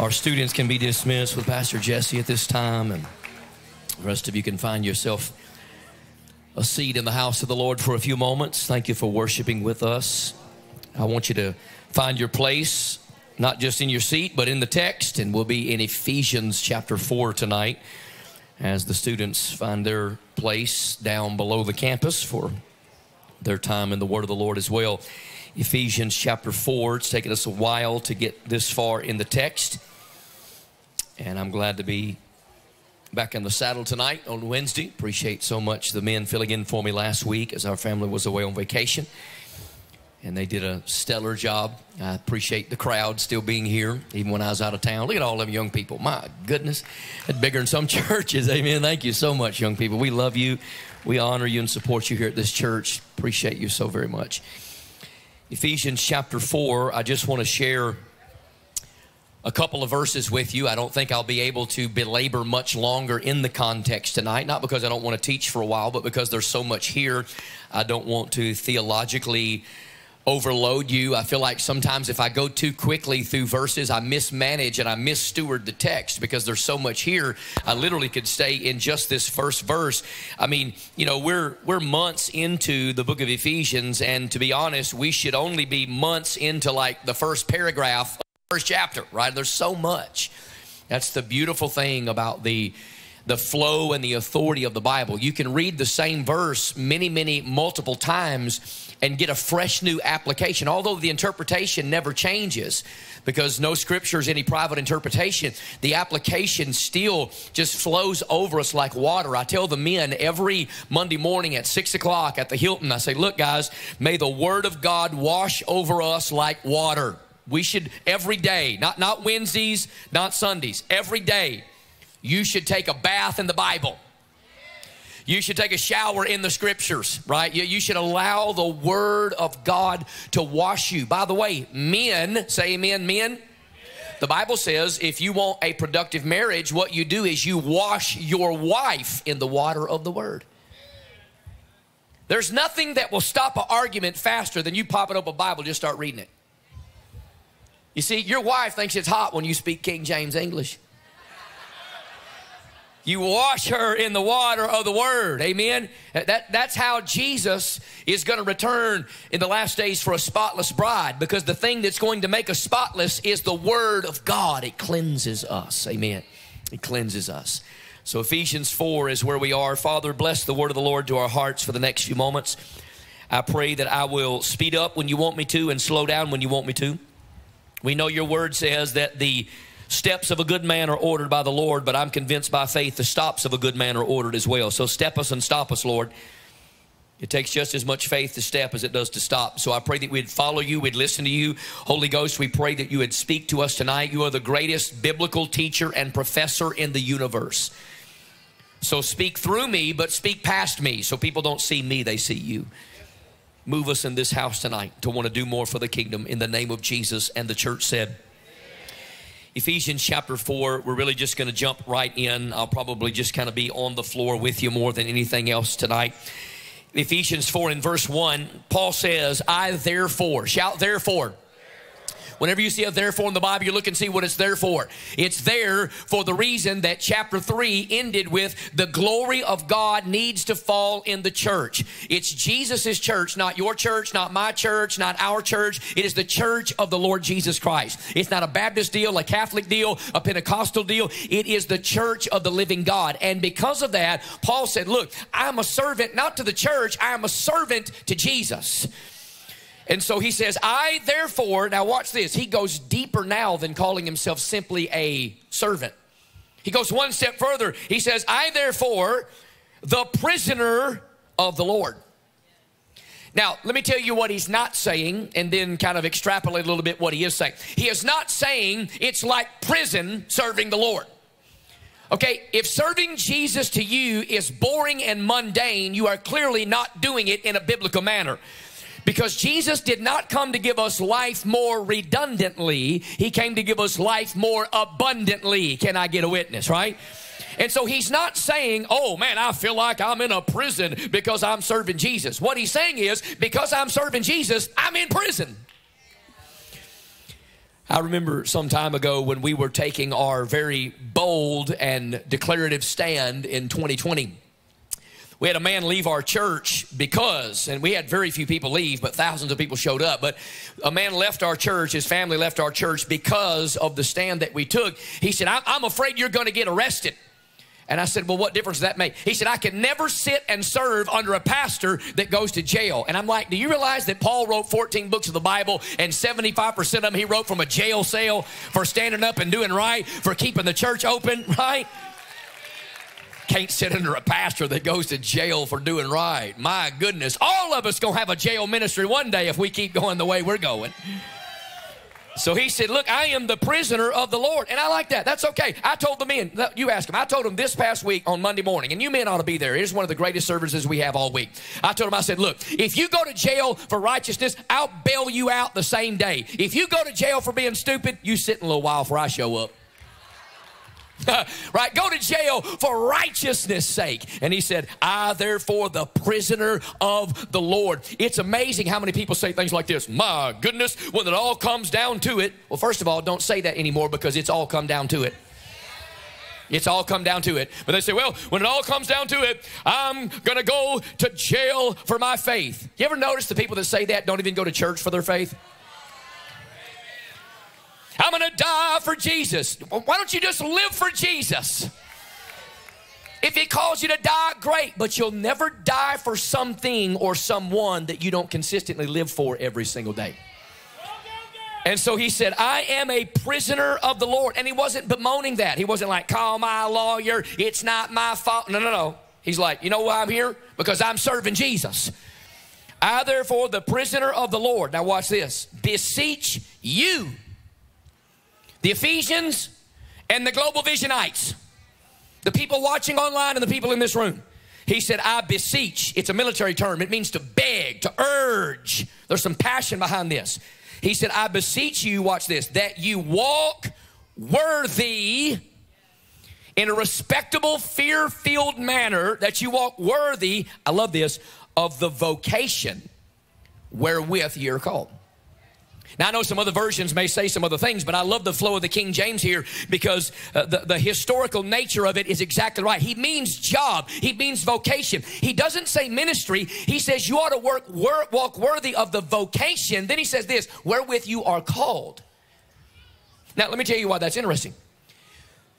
Our students can be dismissed with Pastor Jesse at this time, and the rest of you can find yourself a seat in the house of the Lord for a few moments. Thank you for worshiping with us. I want you to find your place, not just in your seat, but in the text, and we'll be in Ephesians chapter 4 tonight as the students find their place down below the campus for their time in the Word of the Lord as well. Ephesians chapter 4. It's taken us a while to get this far in the text. And I'm glad to be back in the saddle tonight on Wednesday. Appreciate so much the men filling in for me last week as our family was away on vacation. And they did a stellar job. I appreciate the crowd still being here, even when I was out of town. Look at all them young people. My goodness, that's bigger than some churches. Amen. Thank you so much, young people. We love you. We honor you and support you here at this church. Appreciate you so very much. Ephesians chapter 4, I just want to share a couple of verses with you. I don't think I'll be able to belabor much longer in the context tonight, not because I don't want to teach for a while, but because there's so much here. I don't want to theologically overload you. I feel like sometimes if I go too quickly through verses, I mismanage and I missteward the text because there's so much here. I literally could stay in just this first verse. I mean, you know, we're we're months into the book of Ephesians, and to be honest, we should only be months into like the first paragraph first chapter, right? There's so much. That's the beautiful thing about the the flow and the authority of the Bible. You can read the same verse many, many, multiple times and get a fresh new application. Although the interpretation never changes because no scripture is any private interpretation, the application still just flows over us like water. I tell the men every Monday morning at six o'clock at the Hilton, I say, Look, guys, may the word of God wash over us like water. We should every day, not, not Wednesdays, not Sundays, every day, you should take a bath in the Bible. You should take a shower in the scriptures, right? You, you should allow the word of God to wash you. By the way, men, say amen, men. The Bible says if you want a productive marriage, what you do is you wash your wife in the water of the word. There's nothing that will stop an argument faster than you popping up a Bible, just start reading it. You see, your wife thinks it's hot when you speak King James English. You wash her in the water of the word. Amen. That, that's how Jesus is going to return in the last days for a spotless bride because the thing that's going to make us spotless is the word of God. It cleanses us. Amen. It cleanses us. So Ephesians 4 is where we are. Father, bless the word of the Lord to our hearts for the next few moments. I pray that I will speed up when you want me to and slow down when you want me to. We know your word says that the steps of a good man are ordered by the Lord, but I'm convinced by faith the stops of a good man are ordered as well. So step us and stop us, Lord. It takes just as much faith to step as it does to stop. So I pray that we'd follow you, we'd listen to you. Holy Ghost, we pray that you would speak to us tonight. You are the greatest biblical teacher and professor in the universe. So speak through me, but speak past me so people don't see me, they see you. Move us in this house tonight to want to do more for the kingdom in the name of Jesus. And the church said, Ephesians chapter 4, we're really just going to jump right in. I'll probably just kind of be on the floor with you more than anything else tonight. Ephesians 4 and verse 1, Paul says, I therefore, shout therefore. Whenever you see a therefore in the Bible, you look and see what it's there for. It's there for the reason that chapter 3 ended with the glory of God needs to fall in the church. It's Jesus' church, not your church, not my church, not our church. It is the church of the Lord Jesus Christ. It's not a Baptist deal, a Catholic deal, a Pentecostal deal. It is the church of the living God. And because of that, Paul said, Look, I'm a servant not to the church, I am a servant to Jesus. And so he says, I therefore, now watch this, he goes deeper now than calling himself simply a servant. He goes one step further. He says, I therefore, the prisoner of the Lord. Now, let me tell you what he's not saying and then kind of extrapolate a little bit what he is saying. He is not saying it's like prison serving the Lord. Okay, if serving Jesus to you is boring and mundane, you are clearly not doing it in a biblical manner. Because Jesus did not come to give us life more redundantly, He came to give us life more abundantly. Can I get a witness, right? And so he's not saying, oh man, I feel like I'm in a prison because I'm serving Jesus. What he's saying is, because I'm serving Jesus, I'm in prison. I remember some time ago when we were taking our very bold and declarative stand in 2020. We had a man leave our church because, and we had very few people leave, but thousands of people showed up. But a man left our church, his family left our church because of the stand that we took. He said, I'm afraid you're going to get arrested. And I said, Well, what difference does that make? He said, I can never sit and serve under a pastor that goes to jail. And I'm like, Do you realize that Paul wrote 14 books of the Bible and 75% of them he wrote from a jail cell for standing up and doing right, for keeping the church open, right? Can't sit under a pastor that goes to jail for doing right. My goodness, all of us gonna have a jail ministry one day if we keep going the way we're going. So he said, Look, I am the prisoner of the Lord. And I like that. That's okay. I told the men, you ask them, I told them this past week on Monday morning, and you men ought to be there. It is one of the greatest services we have all week. I told them, I said, Look, if you go to jail for righteousness, I'll bail you out the same day. If you go to jail for being stupid, you sit in a little while before I show up. right? Go to jail for righteousness' sake. And he said, I therefore the prisoner of the Lord. It's amazing how many people say things like this. My goodness, when it all comes down to it. Well, first of all, don't say that anymore because it's all come down to it. It's all come down to it. But they say, well, when it all comes down to it, I'm going to go to jail for my faith. You ever notice the people that say that don't even go to church for their faith? I'm going to die for Jesus. Why don't you just live for Jesus? If he calls you to die, great, but you'll never die for something or someone that you don't consistently live for every single day. And so he said, I am a prisoner of the Lord. And he wasn't bemoaning that. He wasn't like, call my lawyer, it's not my fault. No, no, no. He's like, you know why I'm here? Because I'm serving Jesus. I, therefore, the prisoner of the Lord. Now, watch this. Beseech you the Ephesians and the Global Visionites, the people watching online and the people in this room. He said, I beseech. It's a military term. It means to beg, to urge. There's some passion behind this. He said, I beseech you, watch this, that you walk worthy in a respectable, fear filled manner, that you walk worthy, I love this, of the vocation wherewith you're called. Now, I know some other versions may say some other things, but I love the flow of the King James here because uh, the, the historical nature of it is exactly right. He means job, he means vocation. He doesn't say ministry, he says you ought to work, work walk worthy of the vocation. Then he says this, wherewith you are called. Now, let me tell you why that's interesting.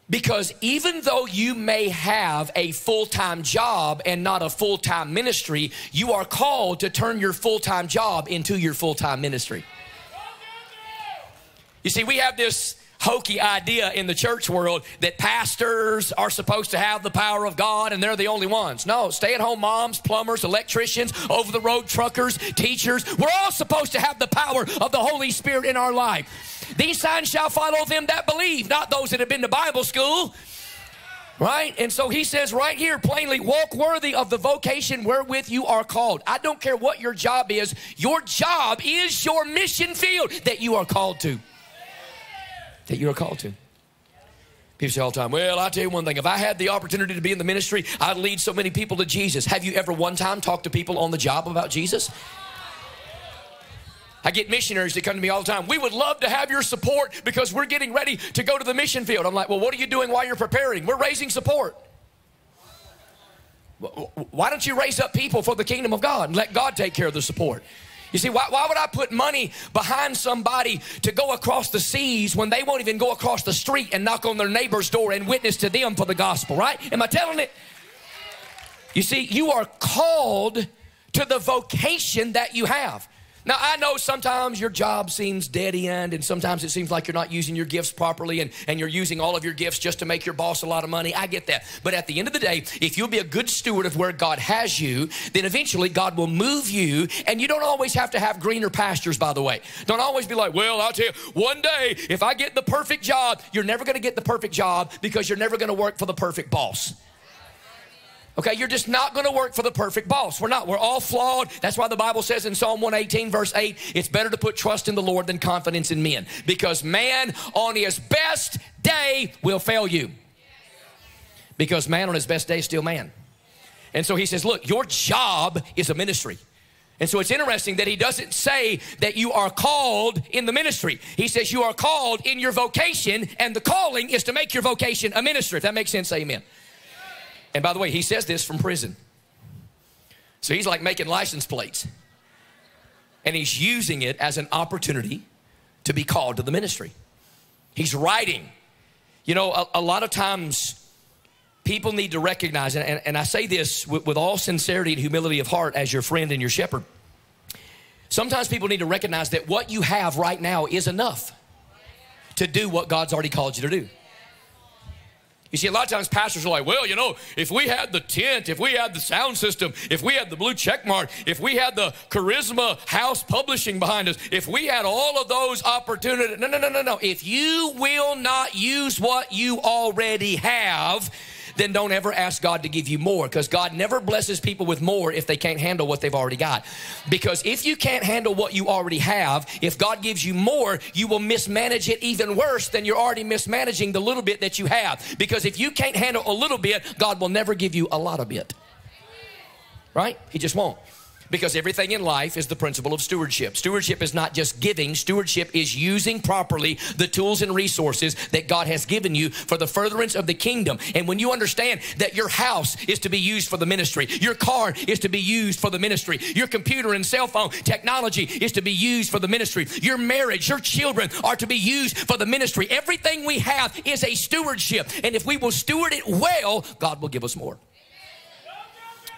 Because even though you may have a full time job and not a full time ministry, you are called to turn your full time job into your full time ministry. You see, we have this hokey idea in the church world that pastors are supposed to have the power of God and they're the only ones. No, stay at home moms, plumbers, electricians, over the road truckers, teachers, we're all supposed to have the power of the Holy Spirit in our life. These signs shall follow them that believe, not those that have been to Bible school. Right? And so he says right here plainly, walk worthy of the vocation wherewith you are called. I don't care what your job is, your job is your mission field that you are called to that you're called to. People say all the time, well, I'll tell you one thing. If I had the opportunity to be in the ministry, I'd lead so many people to Jesus. Have you ever one time talked to people on the job about Jesus? I get missionaries that come to me all the time. We would love to have your support because we're getting ready to go to the mission field. I'm like, well, what are you doing while you're preparing? We're raising support. Why don't you raise up people for the kingdom of God and let God take care of the support? You see, why, why would I put money behind somebody to go across the seas when they won't even go across the street and knock on their neighbor's door and witness to them for the gospel, right? Am I telling it? You see, you are called to the vocation that you have. Now, I know sometimes your job seems dead end, and sometimes it seems like you're not using your gifts properly and, and you're using all of your gifts just to make your boss a lot of money. I get that. But at the end of the day, if you'll be a good steward of where God has you, then eventually God will move you. And you don't always have to have greener pastures, by the way. Don't always be like, well, I'll tell you, one day, if I get the perfect job, you're never going to get the perfect job because you're never going to work for the perfect boss. Okay, you're just not going to work for the perfect boss. We're not. We're all flawed. That's why the Bible says in Psalm 118, verse 8, it's better to put trust in the Lord than confidence in men. Because man on his best day will fail you. Because man on his best day is still man. And so he says, look, your job is a ministry. And so it's interesting that he doesn't say that you are called in the ministry. He says you are called in your vocation, and the calling is to make your vocation a ministry. If that makes sense, amen. And by the way, he says this from prison. So he's like making license plates. And he's using it as an opportunity to be called to the ministry. He's writing. You know, a, a lot of times people need to recognize, and, and I say this with, with all sincerity and humility of heart as your friend and your shepherd. Sometimes people need to recognize that what you have right now is enough to do what God's already called you to do. You see, a lot of times pastors are like, well, you know, if we had the tent, if we had the sound system, if we had the blue check mark, if we had the Charisma House Publishing behind us, if we had all of those opportunities. No, no, no, no, no. If you will not use what you already have, then don't ever ask God to give you more because God never blesses people with more if they can't handle what they've already got. Because if you can't handle what you already have, if God gives you more, you will mismanage it even worse than you're already mismanaging the little bit that you have. Because if you can't handle a little bit, God will never give you a lot of bit. Right? He just won't because everything in life is the principle of stewardship. Stewardship is not just giving, stewardship is using properly the tools and resources that God has given you for the furtherance of the kingdom. And when you understand that your house is to be used for the ministry, your car is to be used for the ministry, your computer and cell phone technology is to be used for the ministry, your marriage, your children are to be used for the ministry. Everything we have is a stewardship. And if we will steward it well, God will give us more.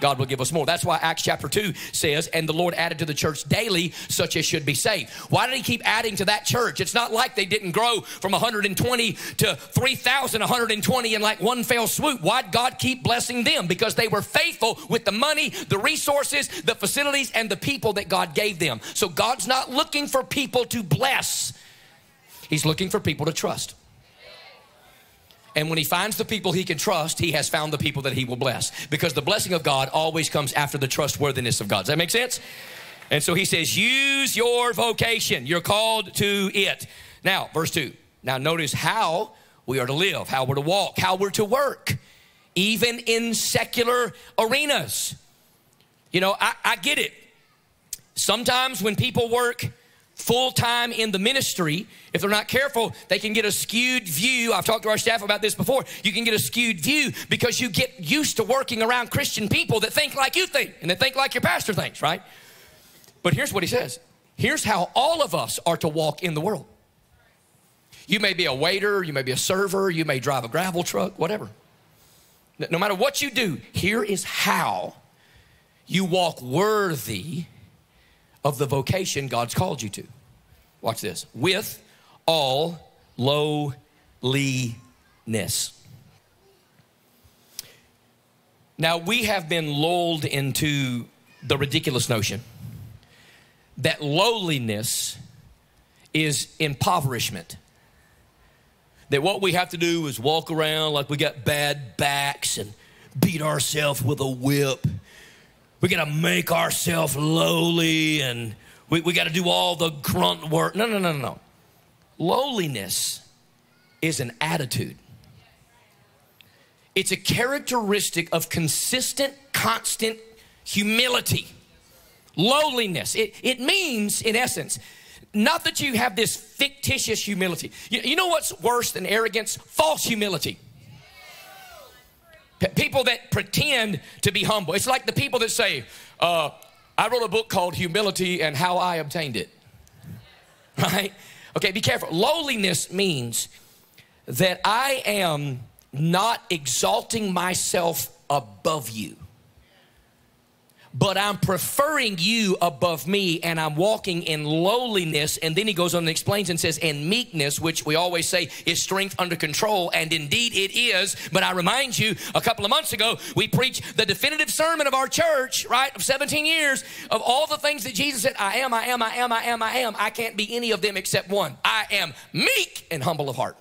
God will give us more. That's why Acts chapter 2 says, And the Lord added to the church daily such as should be saved. Why did He keep adding to that church? It's not like they didn't grow from 120 to 3,120 in like one fell swoop. Why'd God keep blessing them? Because they were faithful with the money, the resources, the facilities, and the people that God gave them. So God's not looking for people to bless, He's looking for people to trust. And when he finds the people he can trust, he has found the people that he will bless. Because the blessing of God always comes after the trustworthiness of God. Does that make sense? And so he says, use your vocation. You're called to it. Now, verse 2. Now, notice how we are to live, how we're to walk, how we're to work, even in secular arenas. You know, I, I get it. Sometimes when people work, full time in the ministry, if they're not careful, they can get a skewed view. I've talked to our staff about this before. You can get a skewed view because you get used to working around Christian people that think like you think and that think like your pastor thinks, right? But here's what he says here's how all of us are to walk in the world. You may be a waiter, you may be a server, you may drive a gravel truck, whatever. No matter what you do, here is how you walk worthy of the vocation God's called you to. Watch this. With all lowliness. Now, we have been lulled into the ridiculous notion that lowliness is impoverishment. That what we have to do is walk around like we got bad backs and beat ourselves with a whip we got to make ourselves lowly and we, we got to do all the grunt work. No, no, no, no. Lowliness is an attitude, it's a characteristic of consistent, constant humility. Lowliness. It, it means, in essence, not that you have this fictitious humility. You, you know what's worse than arrogance? False humility. People that pretend to be humble. It's like the people that say, uh, I wrote a book called Humility and How I Obtained It. Right? Okay, be careful. Lowliness means that I am not exalting myself above you but I'm preferring you above me and I'm walking in lowliness. And then he goes on and explains and says, and meekness, which we always say is strength under control. And indeed it is. But I remind you, a couple of months ago, we preached the definitive sermon of our church, right, of 17 years, of all the things that Jesus said, I am, I am, I am, I am, I am. I can't be any of them except one. I am meek and humble of heart.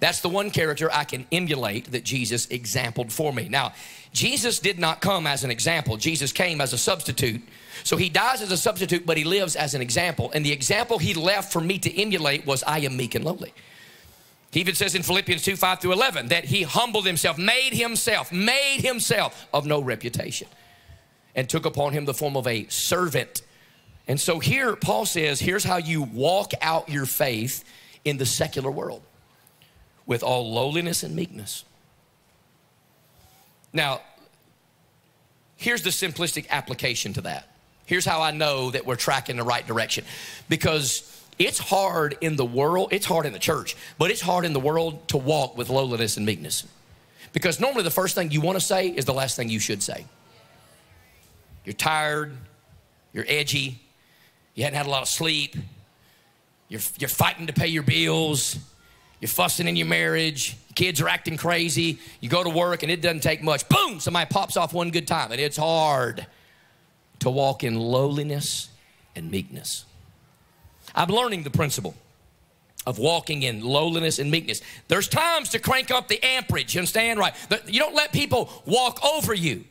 That's the one character I can emulate that Jesus exampled for me. Now, Jesus did not come as an example. Jesus came as a substitute. So he dies as a substitute, but he lives as an example. And the example he left for me to emulate was I am meek and lowly. He even says in Philippians 2 5 through 11 that he humbled himself, made himself, made himself of no reputation. and took upon him the form of a servant. And so here, Paul says, here's how you walk out your faith in the secular world with all lowliness and meekness. Now, here's the simplistic application to that. Here's how I know that we're tracking the right direction. Because it's hard in the world, it's hard in the church, but it's hard in the world to walk with lowliness and meekness. Because normally the first thing you want to say is the last thing you should say. You're tired, you're edgy, you hadn't had a lot of sleep, you're, you're fighting to pay your bills, you're fussing in your marriage, kids are acting crazy, you go to work and it doesn't take much. Boom, somebody pops off one good time, and it's hard to walk in lowliness and meekness. I'm learning the principle of walking in lowliness and meekness. There's times to crank up the amperage, you understand? Right. You don't let people walk over you.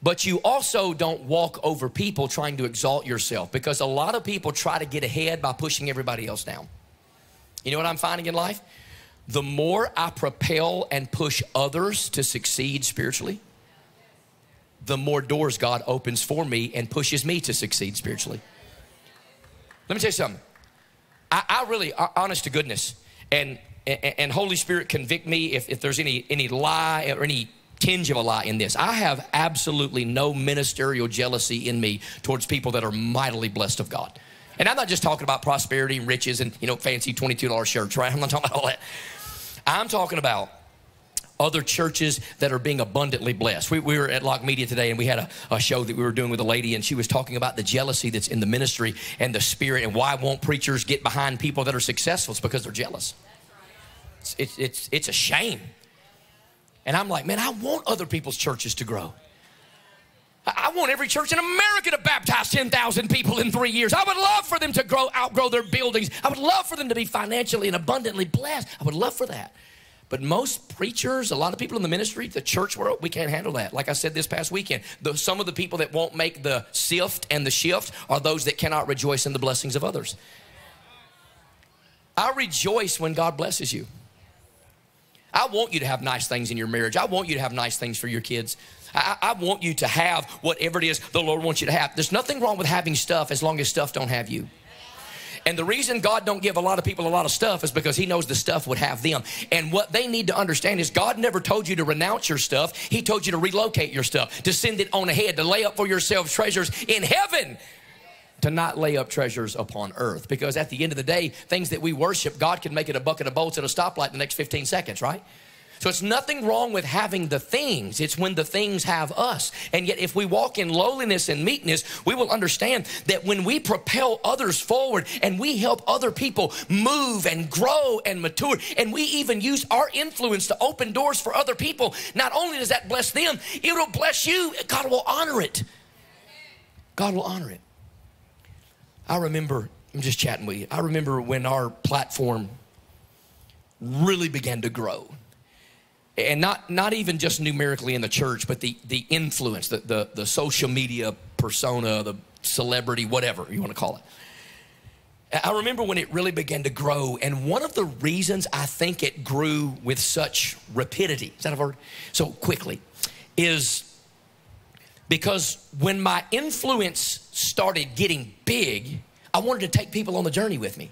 But you also don't walk over people trying to exalt yourself because a lot of people try to get ahead by pushing everybody else down. You know what I'm finding in life? The more I propel and push others to succeed spiritually, the more doors God opens for me and pushes me to succeed spiritually. Let me tell you something. I, I really, honest to goodness, and, and, and Holy Spirit convict me if, if there's any, any lie or any tinge of a lie in this. I have absolutely no ministerial jealousy in me towards people that are mightily blessed of God. And I'm not just talking about prosperity and riches and, you know, fancy $22 shirts, right? I'm not talking about all that. I'm talking about other churches that are being abundantly blessed. We, we were at Locke Media today and we had a, a, show that we were doing with a lady and she was talking about the jealousy that's in the ministry and the spirit and why won't preachers get behind people that are successful? It's because they're jealous. It's, it's, it's, it's a shame. And I'm like, man, I want other people's churches to grow. I want every church in America to baptize 10,000 people in three years. I would love for them to grow, outgrow their buildings. I would love for them to be financially and abundantly blessed. I would love for that. But most preachers, a lot of people in the ministry, the church world, we can't handle that. Like I said this past weekend, the, some of the people that won't make the sift and the shift are those that cannot rejoice in the blessings of others. I rejoice when God blesses you. I want you to have nice things in your marriage. I want you to have nice things for your kids. I, I, want you to have whatever it is the Lord wants you to have. There's nothing wrong with having stuff as long as stuff don't have you. And the reason God don't give a lot of people a lot of stuff is because he knows the stuff would have them. And what they need to understand is God never told you to renounce your stuff. He told you to relocate your stuff, to send it on ahead, to lay up for yourselves treasures in heaven to not lay up treasures upon earth. Because at the end of the day, things that we worship, God can make it a bucket of bolts at a stoplight in the next 15 seconds, right? So it's nothing wrong with having the things. It's when the things have us. And yet, if we walk in lowliness and meekness, we will understand that when we propel others forward and we help other people move and grow and mature, and we even use our influence to open doors for other people, not only does that bless them, it'll bless you. God will honor it. God will honor it. I remember, I'm just chatting with you. I remember when our platform really began to grow and not not even just numerically in the church, but the the influence, the the, the social media persona, the celebrity, whatever you want to call it. I remember when it really began to grow, and one of the reasons I think it grew with such rapidity, is that a word? So quickly, is because when my influence started getting big, I wanted to take people on the journey with me.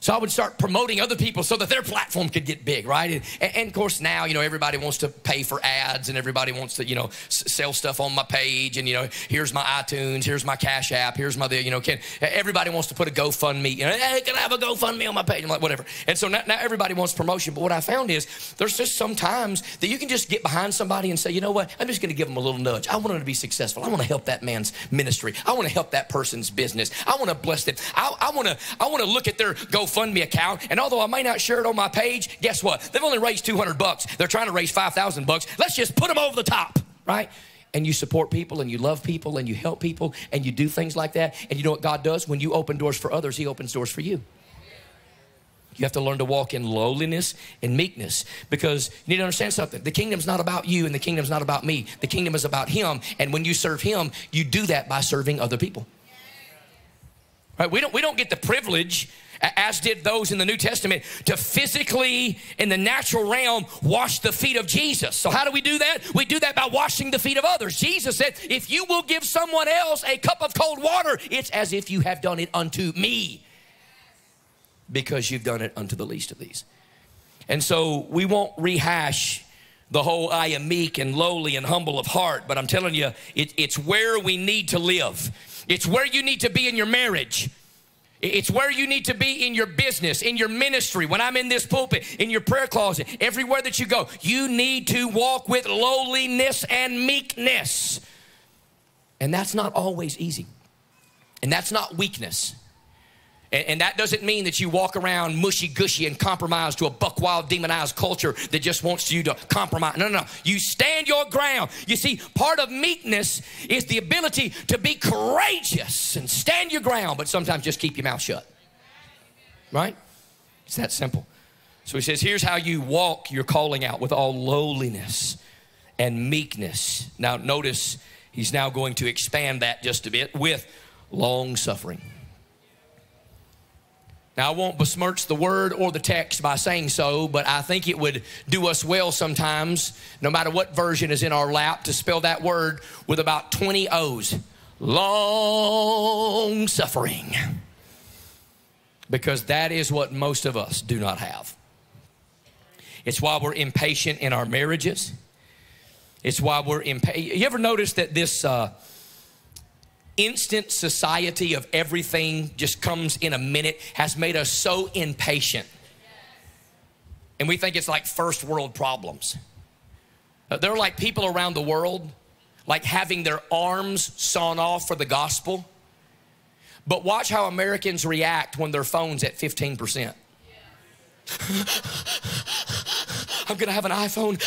So I would start promoting other people so that their platform could get big, right? And, and, of course, now, you know, everybody wants to pay for ads and everybody wants to, you know, s- sell stuff on my page. And, you know, here's my iTunes, here's my Cash App, here's my, you know, can, everybody wants to put a GoFundMe, you know, hey, can I have a GoFundMe on my page? I'm like, whatever. And so now, now everybody wants promotion. But what I found is there's just some times that you can just get behind somebody and say, you know what, I'm just going to give them a little nudge. I want them to be successful. I want to help that man's ministry. I want to help that person's business. I want to bless them. I, I want to, I want to look at their GoFundMe GoFundMe account, and although I may not share it on my page, guess what? They've only raised 200 bucks. They're trying to raise 5,000 bucks. Let's just put them over the top, right? and you support people and you love people and you help people and you do things like that. And you know what God does? When you open doors for others, He opens doors for you. You have to learn to walk in lowliness and meekness because you need to understand something. The kingdom's not about you and the kingdom's not about me. The kingdom is about Him. And when you serve Him, you do that by serving other people. Right? We don't, we don't get the privilege as did those in the New Testament, to physically, in the natural realm, wash the feet of Jesus. So, how do we do that? We do that by washing the feet of others. Jesus said, If you will give someone else a cup of cold water, it's as if you have done it unto me, because you've done it unto the least of these. And so, we won't rehash the whole I am meek and lowly and humble of heart, but I'm telling you, it, it's where we need to live. It's where you need to be in your marriage. It's where you need to be in your business, in your ministry, when I'm in this pulpit, in your prayer closet, everywhere that you go. You need to walk with lowliness and meekness. And that's not always easy. And that's not weakness. And, that doesn't mean that you walk around mushy gushy and compromise to a buck wild demonized culture that just wants you to compromise. No, no, no. You stand your ground. You see, part of meekness is the ability to be courageous and stand your ground, but sometimes just keep your mouth shut. Right? It's that simple. So he says, here's how you walk your calling out with all lowliness and meekness. Now, notice he's now going to expand that just a bit with long suffering. Now, I won't besmirch the word or the text by saying so, but I think it would do us well sometimes, no matter what version is in our lap, to spell that word with about 20 O's. Long suffering. Because that is what most of us do not have. It's why we're impatient in our marriages. It's why we're impatient. You ever notice that this, uh, instant society of everything just comes in a minute has made us so impatient. And we think it's like first world problems. Uh, there are like people around the world like having their arms sawn off for the gospel. But watch how Americans react when their phone's at 15%. I'm gonna have an iPhone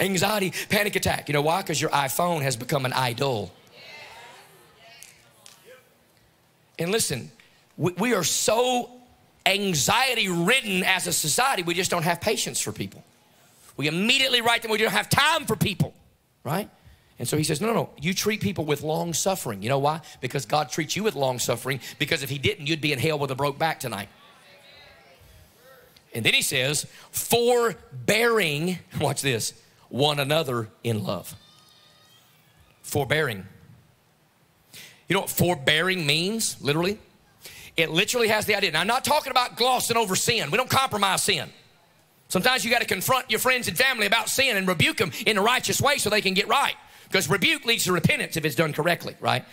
anxiety panic attack. You know why? Because your iPhone has become an idol. And listen, we, we are so anxiety ridden as a society, we just don't have patience for people. We immediately write them, we don't have time for people, right? And so he says, no, no, no, you treat people with long suffering. You know why? Because God treats you with long suffering, because if he didn't, you'd be in hell with a broke back tonight. And then he says, forbearing, watch this, one another in love. Forbearing. You know what forbearing means, literally? It literally has the idea. Now, I'm not talking about glossing over sin. We don't compromise sin. Sometimes you got to confront your friends and family about sin and rebuke them in a righteous way so they can get right. Because rebuke leads to repentance if it's done correctly, right?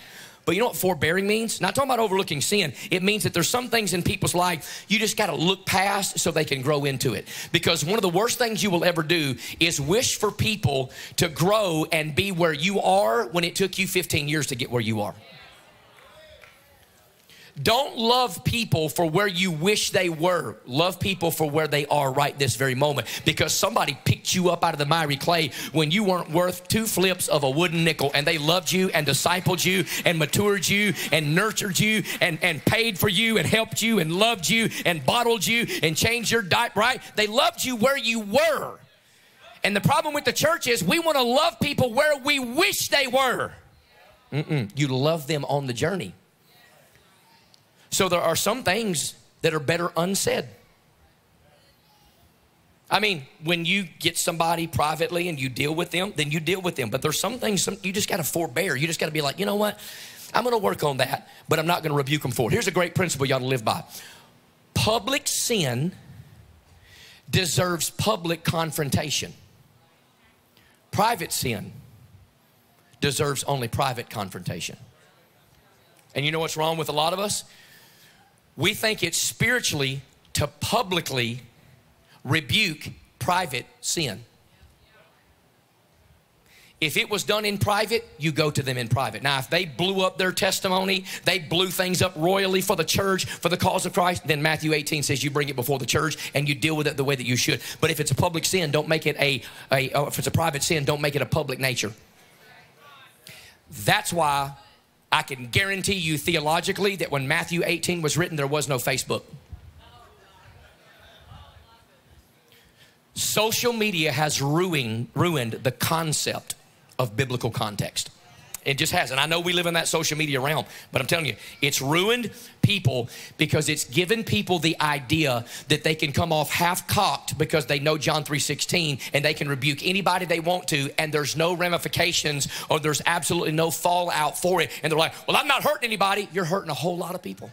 But you know what forbearing means? Not talking about overlooking sin. It means that there's some things in people's life you just got to look past so they can grow into it. Because one of the worst things you will ever do is wish for people to grow and be where you are when it took you 15 years to get where you are. Don't love people for where you wish they were. Love people for where they are right this very moment because somebody picked you up out of the miry clay when you weren't worth two flips of a wooden nickel and they loved you and discipled you and matured you and nurtured you and, and paid for you and helped you and loved you and bottled you and changed your diet, right? They loved you where you were. And the problem with the church is we want to love people where we wish they were. Mm-mm. You love them on the journey. So there are some things that are better unsaid. I mean, when you get somebody privately and you deal with them, then you deal with them. But there's some things some, you just got to forbear. You just got to be like, you know what? I'm going to work on that, but I'm not going to rebuke them for it. Here's a great principle you ought to live by public sin deserves public confrontation, private sin deserves only private confrontation. And you know what's wrong with a lot of us? We think it's spiritually to publicly rebuke private sin. If it was done in private, you go to them in private. Now, if they blew up their testimony, they blew things up royally for the church, for the cause of Christ, then Matthew 18 says you bring it before the church and you deal with it the way that you should. But if it's a public sin, don't make it a, a uh, if it's a private sin, don't make it a public nature. That's why I can guarantee you theologically that when Matthew 18 was written, there was no Facebook. Social media has ruined, ruined the concept of biblical context. It just has. And I know we live in that social media realm, but I'm telling you, it's ruined people because it's given people the idea that they can come off half cocked because they know John 3:16 and they can rebuke anybody they want to and there's no ramifications or there's absolutely no fallout for it. And they're like, "Well, I'm not hurting anybody." You're hurting a whole lot of people.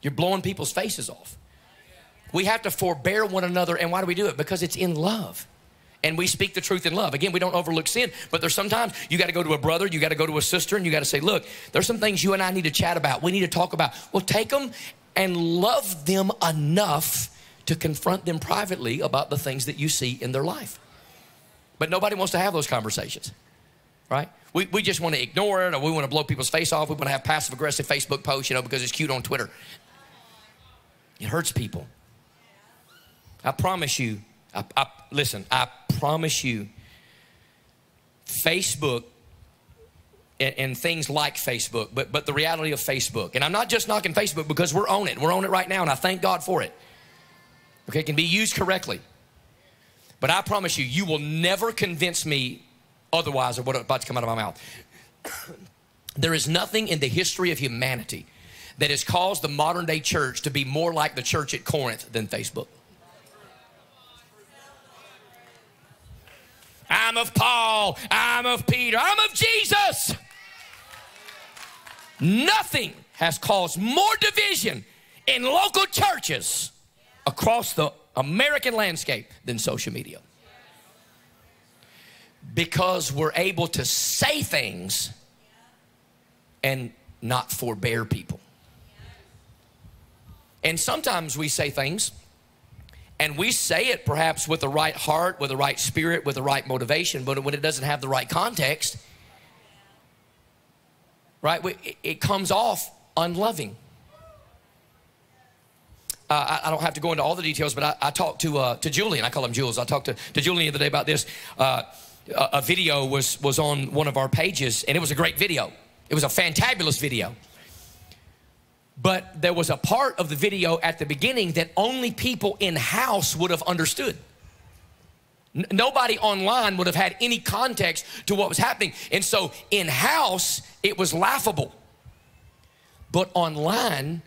You're blowing people's faces off. We have to forbear one another and why do we do it? Because it's in love and we speak the truth in love. Again, we don't overlook sin, but there's sometimes you got to go to a brother, you got to go to a sister, and you got to say, Look, there's some things you and I need to chat about. We need to talk about. Well, take them and love them enough to confront them privately about the things that you see in their life. But nobody wants to have those conversations, right? We, we just want to ignore it or we want to blow people's face off. We want to have passive aggressive Facebook posts, you know, because it's cute on Twitter. It hurts people. I promise you, I, I, listen, I promise you, Facebook and, and, things like Facebook, but, but the reality of Facebook, and I'm not just knocking Facebook because we're on it. We're on it right now, and I thank God for it. Okay, it can be used correctly. But I promise you, you will never convince me otherwise of what's about to come out of my mouth. there is nothing in the history of humanity that has caused the modern day church to be more like the church at Corinth than Facebook. I'm of Paul. I'm of Peter. I'm of Jesus. Nothing has caused more division in local churches across the American landscape than social media. Because we're able to say things and not forbear people. And sometimes we say things and we say it perhaps with the right heart, with the right spirit, with the right motivation, but when it doesn't have the right context, right, it comes off unloving. Uh, I, I, don't have to go into all the details, but I, I talked to uh, to Julian. I call him Jules. I talked to, to Julian the other day about this. Uh, a, a video was was on one of our pages, and it was a great video. It was a fantabulous video. But there was a part of the video at the beginning that only people in house would have understood. N- nobody online would have had any context to what was happening. And so in house, it was laughable. But online,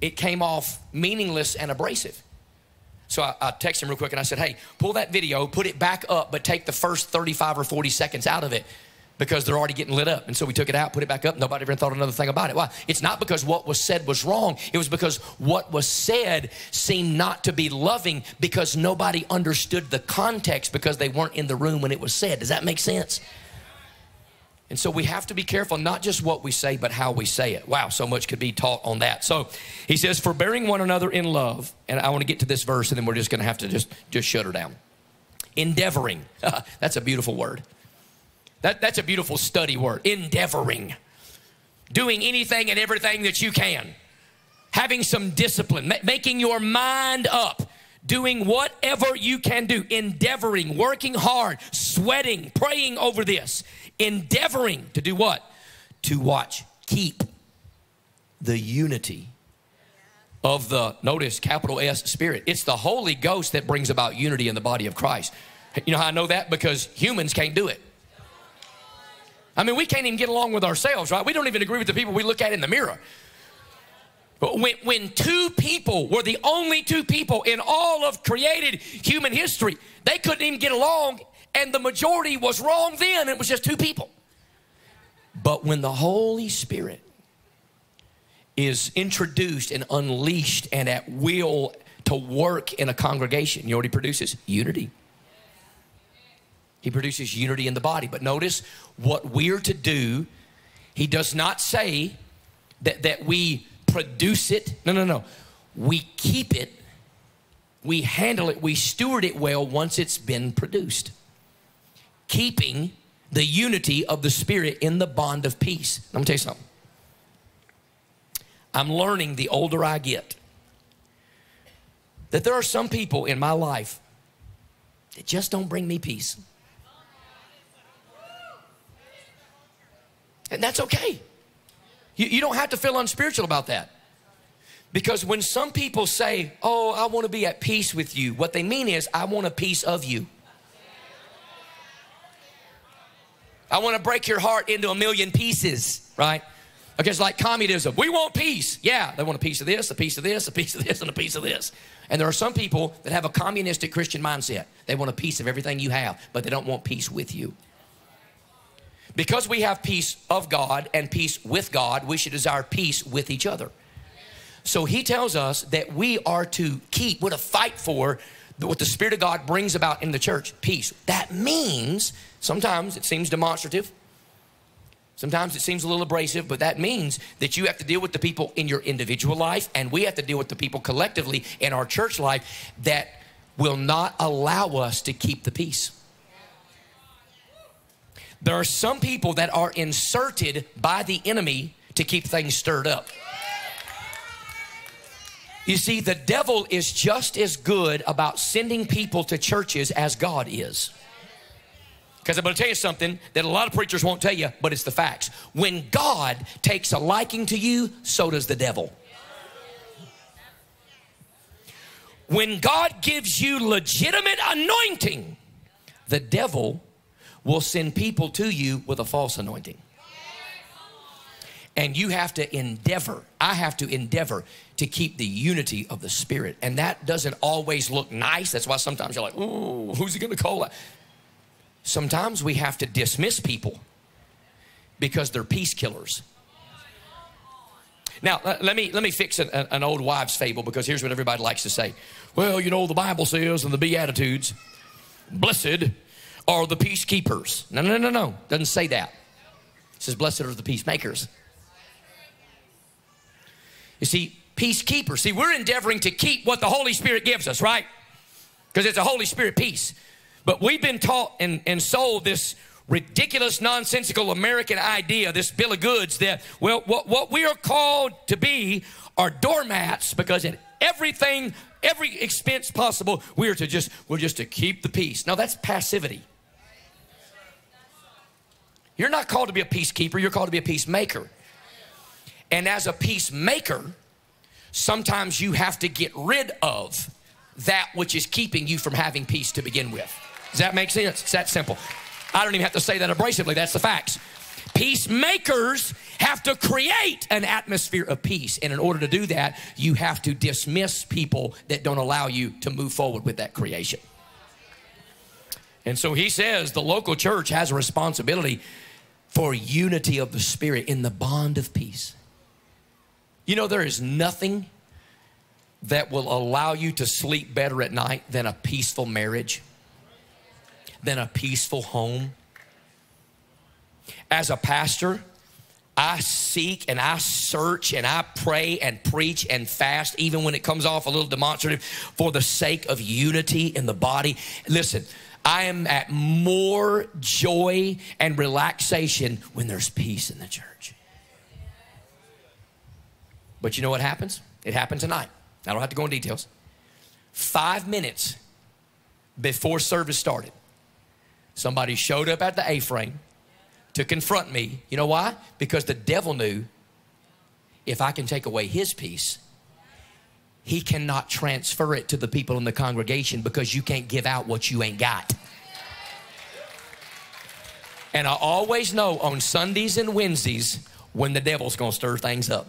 it came off meaningless and abrasive. So I, I texted him real quick and I said, hey, pull that video, put it back up, but take the first 35 or 40 seconds out of it because they're already getting lit up. And so we took it out, put it back up. Nobody ever thought another thing about it. Why? It's not because what was said was wrong. It was because what was said seemed not to be loving because nobody understood the context because they weren't in the room when it was said. Does that make sense? And so we have to be careful, not just what we say, but how we say it. Wow, so much could be taught on that. So he says, forbearing one another in love. And I want to get to this verse and then we're just going to have to just, just shut her down. Endeavoring. That's a beautiful word. That, that's a beautiful study word. Endeavoring. Doing anything and everything that you can. Having some discipline. Ma- making your mind up. Doing whatever you can do. Endeavoring. Working hard. Sweating. Praying over this. Endeavoring to do what? To watch. Keep the unity of the, notice, capital S Spirit. It's the Holy Ghost that brings about unity in the body of Christ. You know how I know that? Because humans can't do it. I mean, we can't even get along with ourselves, right? We don't even agree with the people we look at in the mirror. But when, when two people were the only two people in all of created human history, they couldn't even get along, and the majority was wrong then. It was just two people. But when the Holy Spirit is introduced and unleashed and at will to work in a congregation, you he produces? Unity. He produces unity in the body. But notice what we're to do. He does not say that, that we produce it. No, no, no. We keep it, we handle it, we steward it well once it's been produced. Keeping the unity of the Spirit in the bond of peace. Let me tell you something. I'm learning the older I get that there are some people in my life that just don't bring me peace. And that's okay. You, you don't have to feel unspiritual about that. Because when some people say, Oh, I want to be at peace with you, what they mean is, I want a piece of you. I want to break your heart into a million pieces, right? Okay, it's like communism. We want peace. Yeah, they want a piece of this, a piece of this, a piece of this, and a piece of this. And there are some people that have a communistic Christian mindset. They want a piece of everything you have, but they don't want peace with you. Because we have peace of God and peace with God, we should desire peace with each other. So he tells us that we are to keep, we're to fight for what the Spirit of God brings about in the church peace. That means sometimes it seems demonstrative, sometimes it seems a little abrasive, but that means that you have to deal with the people in your individual life, and we have to deal with the people collectively in our church life that will not allow us to keep the peace. There are some people that are inserted by the enemy to keep things stirred up. You see, the devil is just as good about sending people to churches as God is. Because I'm going to tell you something that a lot of preachers won't tell you, but it's the facts. When God takes a liking to you, so does the devil. When God gives you legitimate anointing, the devil will send people to you with a false anointing. And you have to endeavor, I have to endeavor to keep the unity of the Spirit. And that doesn't always look nice. That's why sometimes you're like, oh, who's he gonna call that? Sometimes we have to dismiss people because they're peace killers. Now, let me, let me fix an, an old wives' fable because here's what everybody likes to say. Well, you know, the Bible says in the Beatitudes, blessed are the peacekeepers. No, no, no, no. Doesn't say that. It says, Blessed are the peacemakers. You see, peacekeepers. See, we're endeavoring to keep what the Holy Spirit gives us, right? Because it's a Holy Spirit peace. But we've been taught and, and sold this ridiculous, nonsensical American idea, this bill of goods that, well, what, what we are called to be are doormats because at everything, every expense possible, we are to just, we're just to keep the peace. Now that's passivity. You're not called to be a peacekeeper, you're called to be a peacemaker. And as a peacemaker, sometimes you have to get rid of that which is keeping you from having peace to begin with. Does that make sense? It's that simple. I don't even have to say that abrasively, that's the facts. Peacemakers have to create an atmosphere of peace. And in order to do that, you have to dismiss people that don't allow you to move forward with that creation. And so he says the local church has a responsibility for unity of the Spirit in the bond of peace. You know, there is nothing that will allow you to sleep better at night than a peaceful marriage, than a peaceful home. As a pastor, I seek and I search and I pray and preach and fast, even when it comes off a little demonstrative, for the sake of unity in the body. Listen, I am at more joy and relaxation when there's peace in the church. But you know what happens? It happened tonight. I don't have to go in details. Five minutes before service started, somebody showed up at the A frame to confront me. You know why? Because the devil knew if I can take away his peace, he cannot transfer it to the people in the congregation because you can't give out what you ain't got. And I always know on Sundays and Wednesdays when the devil's gonna stir things up.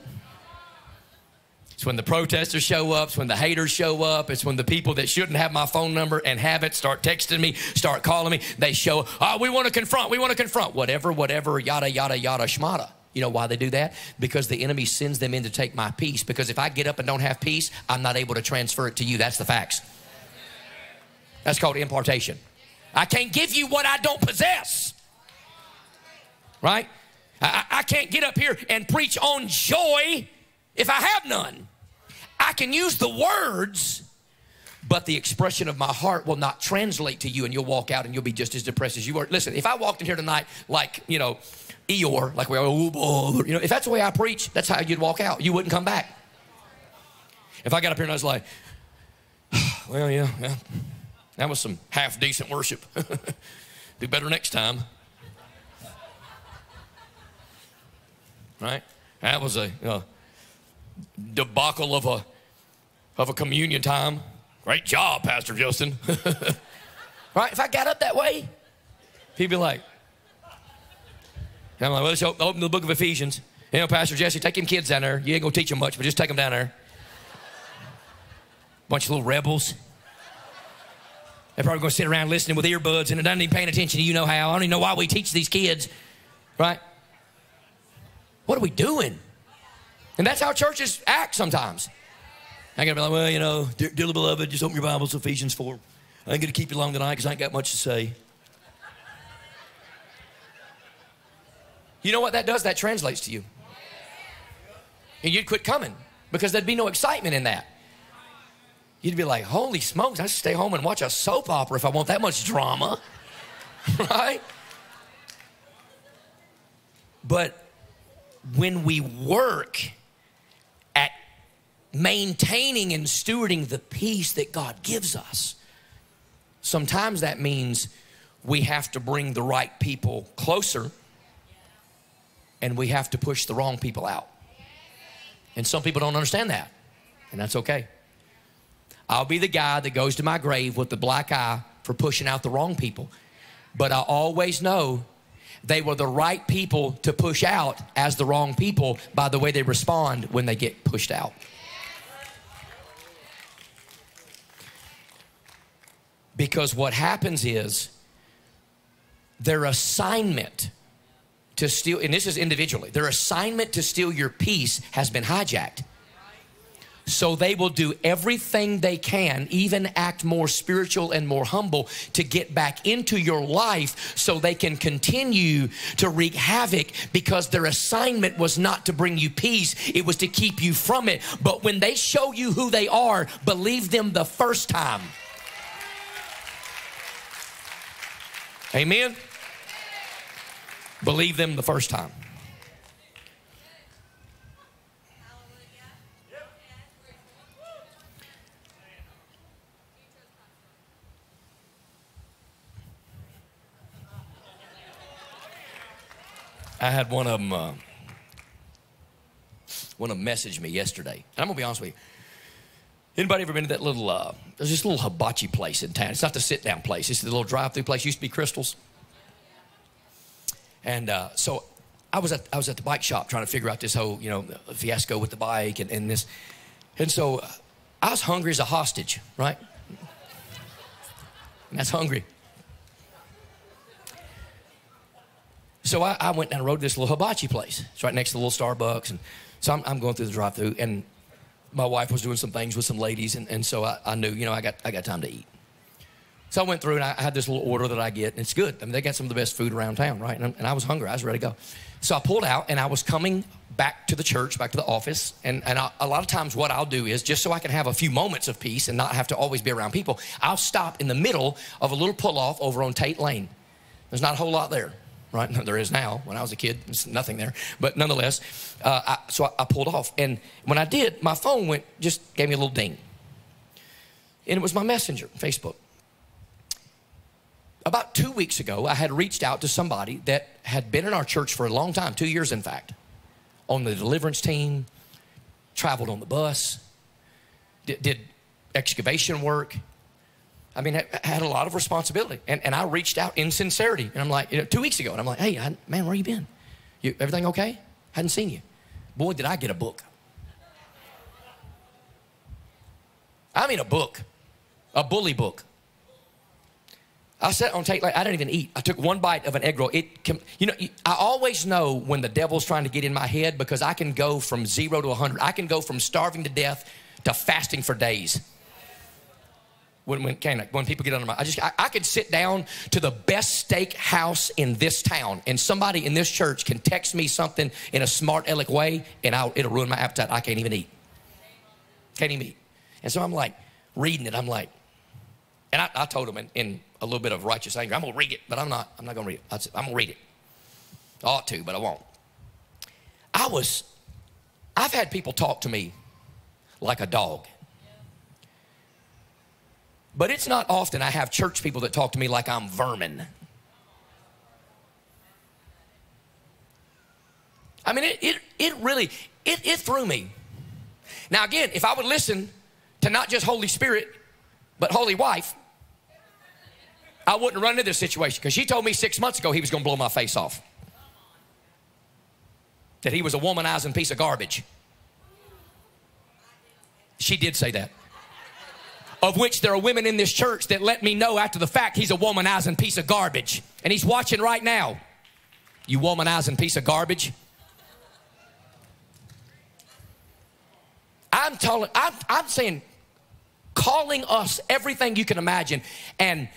It's when the protesters show up, it's when the haters show up, it's when the people that shouldn't have my phone number and have it start texting me, start calling me. They show, oh, we wanna confront, we wanna confront, whatever, whatever, yada, yada, yada, schmata. You know why they do that? Because the enemy sends them in to take my peace. Because if I get up and don't have peace, I'm not able to transfer it to you. That's the facts. That's called impartation. I can't give you what I don't possess. Right? I, I can't get up here and preach on joy if I have none. I can use the words, but the expression of my heart will not translate to you, and you'll walk out and you'll be just as depressed as you were. Listen, if I walked in here tonight like, you know, Eeyore, like we are, you know, if that's the way I preach, that's how you'd walk out. You wouldn't come back. If I got up here and I was like, well, yeah, yeah, that was some half decent worship. Do better next time. Right? That was a debacle of a of a communion time. Great job, Pastor Justin. right? If I got up that way, he'd be like, And I'm like, well, let's open the book of Ephesians. You know, Pastor Jesse, take them kids down there. You ain't gonna teach them much, but just take them down there. Bunch of little rebels. They're probably gonna sit around listening with earbuds and they're not even paying attention to you know how. I don't even know why we teach these kids, right? What are we doing? And that's how churches act sometimes. I gotta be like, well, you know, dear, dearly beloved, just open your Bibles, Ephesians 4. I ain't gonna keep you long tonight because I ain't got much to say. You know what that does? That translates to you. And you'd quit coming because there'd be no excitement in that. You'd be like, holy smokes, I should stay home and watch a soap opera if I want that much drama. right? But when we work at maintaining and stewarding the peace that God gives us, sometimes that means we have to bring the right people closer and we have to push the wrong people out. And some people don't understand that, and that's okay. I'll be the guy that goes to my grave with the black eye for pushing out the wrong people. But I always know they were the right people to push out as the wrong people by the way they respond when they get pushed out. Because what happens is their assignment to steal, and this is individually, their assignment to steal your peace has been hijacked. So they will do everything they can, even act more spiritual and more humble to get back into your life so they can continue to wreak havoc because their assignment was not to bring you peace, it was to keep you from it. But when they show you who they are, believe them the first time. Amen. Believe them the first time. I had one of them. Uh, one of them messaged me yesterday, and I'm gonna be honest with you. Anybody ever been to that little? Uh, there's this little hibachi place in town. It's not the sit-down place. It's the little drive-through place. It used to be Krystals. And uh, so I was at I was at the bike shop trying to figure out this whole you know fiasco with the bike and, and this, and so I was hungry as a hostage, right? That's hungry. So I, I, went the road to this little hibachi place. It's right next to the little Starbucks, and so I'm, I'm going through the drive-through, and my wife was doing some things with some ladies, and, and so I, I knew you know I got I got time to eat. So I went through and I had this little order that I get, and it's good. I mean, they got some of the best food around town, right? And, and I was hungry. I was ready to go. So I pulled out and I was coming back to the church, back to the office. And, and I, a lot of times, what I'll do is just so I can have a few moments of peace and not have to always be around people, I'll stop in the middle of a little pull off over on Tate Lane. There's not a whole lot there, right? There is now. When I was a kid, there's nothing there. But nonetheless, uh, I, so I, I pulled off. And when I did, my phone went, just gave me a little ding. And it was my messenger, Facebook about two weeks ago, I had reached out to somebody that had been in our church for a long time, two years in fact, on the deliverance team, traveled on the bus, did, did excavation work. I mean, I had a lot of responsibility. And, and I reached out in sincerity. And I'm like, you know, two weeks ago, and I'm like, hey, I, man, where you been? You, everything okay? Hadn't seen you. Boy, did I get a book. I mean, a book, a bully book. I sat on Tate like I didn't even eat. I took one bite of an egg roll. It, can, you know, I always know when the devil's trying to get in my head because I can go from zero to a hundred. I can go from starving to death to fasting for days. When when, can, when people get under my, I just I, I could sit down to the best steak house in this town, and somebody in this church can text me something in a smart aleck way, and I'll, it'll ruin my appetite. I can't even eat. Can't even eat. And so I'm like reading it. I'm like, and I, I told him in, in, a little bit of righteous anger, I'm gonna read it, but I'm not. I'm not gonna read it. I I'm gonna read it. I ought to, but I won't. I was. I've had people talk to me like a dog. But it's not often I have church people that talk to me like I'm vermin. I mean, it, it, it really, it, it threw me. Now, again, if I would listen to not just Holy Spirit, but holy wife, I wouldn't run into this situation because she told me six months ago he was going to blow my face off. that he was a womanizing piece of garbage. She did say that. Of which there are women in this church that let me know after the fact he's a womanizing piece of garbage. And he's watching right now. You womanizing piece of garbage. I'm telling, I'm, I'm saying, calling us everything you can imagine and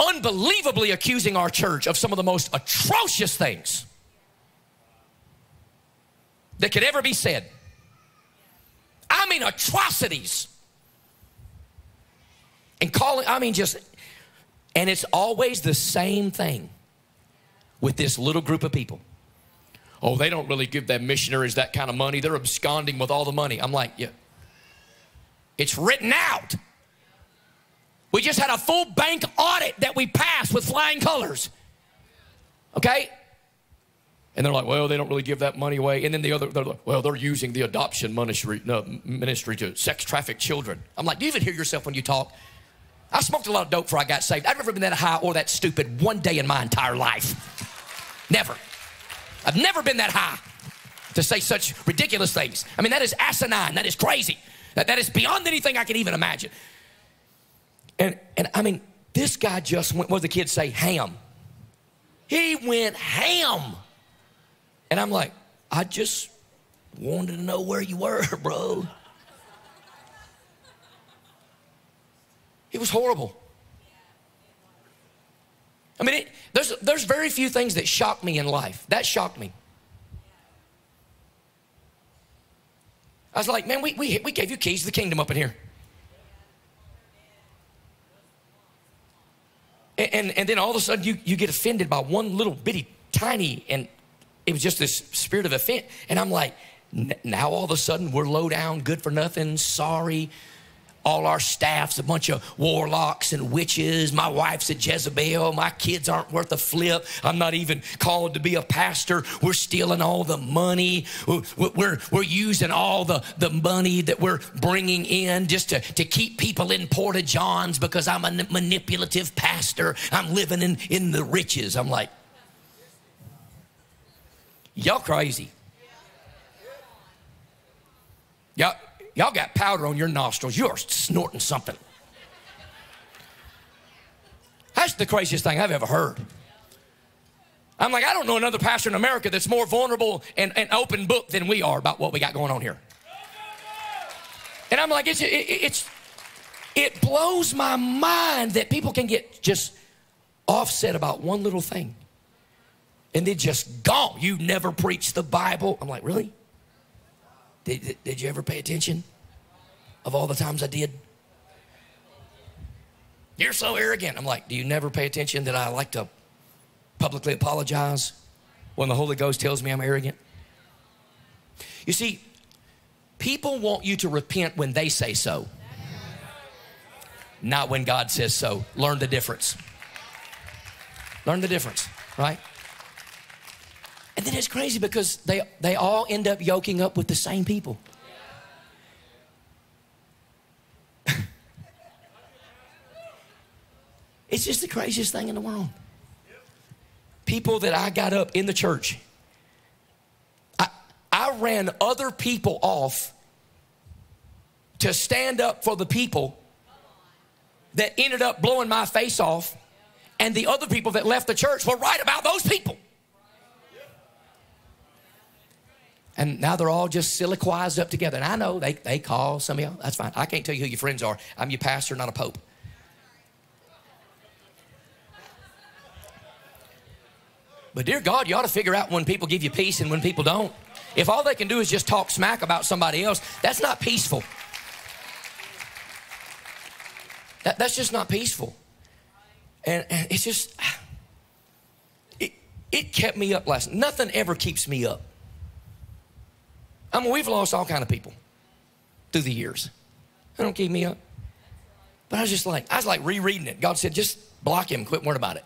unbelievably accusing our church of some of the most atrocious things that could ever be said. I mean, atrocities. And calling, I mean, just, and it's always the same thing with this little group of people. Oh, they don't really give their missionaries that kind of money. They're absconding with all the money. I'm like, yeah. It's written out. We just had a full bank audit that we passed with flying colors. Okay? And they're like, well, they don't really give that money away. And then the other, they're like, well, they're using the adoption ministry, no, ministry to sex traffic children. I'm like, do you even hear yourself when you talk? I smoked a lot of dope before I got saved. I've never been that high or that stupid one day in my entire life. Never. I've never been that high to say such ridiculous things. I mean, that is asinine. That is crazy. That, that is beyond anything I can even imagine. And, and I mean, this guy just went, what did the kids say? Ham. He went ham. And I'm like, I just wanted to know where you were, bro. It was horrible. I mean, it, there's, there's very few things that shock me in life. That shocked me. I was like, man, we, we, we gave you keys to the kingdom up in here. And, and, then all of a sudden you, you get offended by one little bitty tiny and it was just this spirit of offense. And I'm like, now all of a sudden we're low down, good for nothing, sorry. All our staff's a bunch of warlocks and witches. My wife's a Jezebel. My kids aren't worth a flip. I'm not even called to be a pastor. We're stealing all the money. We're, we're, using all the, the money that we're bringing in just to, to keep people in Porta Johns because I'm a manipulative pastor. I'm living in, in the riches. I'm like, Y'all crazy. Y'all, y'all got powder on your nostrils. You're snorting something. That's the craziest thing I've ever heard. I'm like, I don't know another pastor in America that's more vulnerable and, and open book than we are about what we got going on here. And I'm like, it's, it, it's, it blows my mind that people can get just offset about one little thing and then just gone. You never preached the Bible. I'm like, really? Did, did, did you ever pay attention of all the times I did? You're so arrogant. I'm like, do you never pay attention that I like to publicly apologize when the Holy Ghost tells me I'm arrogant? You see, people want you to repent when they say so, not when God says so. Learn the difference. Learn the difference, right? And then it's crazy because they, they all end up yoking up with the same people. It's just the craziest thing in the world. People that I got up in the church, I, I ran other people off to stand up for the people that ended up blowing my face off, and the other people that left the church were right about those people. And now they're all just siliquized up together. And I know they, they call some of y'all. That's fine. I can't tell you who your friends are. I'm your pastor, not a pope. But dear God, you ought to figure out when people give you peace and when people don't. If all they can do is just talk smack about somebody else, that's not peaceful. That, that's just not peaceful. And, and it's just, it, it kept me up last. Night. Nothing ever keeps me up. I mean, we've lost all kind of people through the years. They don't keep me up. But I was just like, I was like rereading it. God said, just block him, quit worrying about it.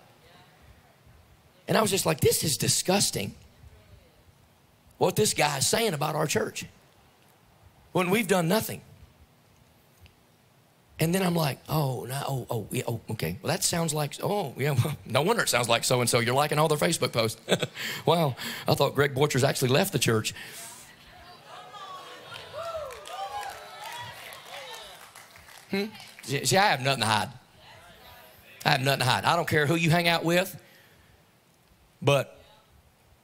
And I was just like, this is disgusting. What this guy is saying about our church when we've done nothing. And then I'm like, oh, no, oh, oh, yeah, oh, okay. Well, that sounds like, oh, yeah, well, no wonder it sounds like so and so. You're liking all their Facebook posts. wow, I thought Greg Borchers actually left the church. Hmm? See, I have nothing to hide. I have nothing to hide. I don't care who you hang out with, but